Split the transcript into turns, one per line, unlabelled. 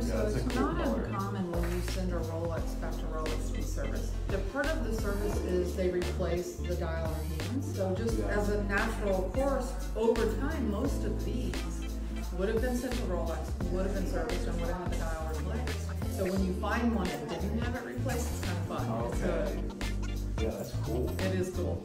So
It's
not uncommon when you send a Rolex back to Rolex to be serviced. The part of the service is they replace the dial and hands. So just
Yeah.
as a natural course, over time, most of these would have been sent to Rolex, would have been serviced, and would have had the dial replaced. So when you find one that didn't have it replaced, it's kind of fun.
Okay.
a- uh,
Yeah, that's cool.
It is cool.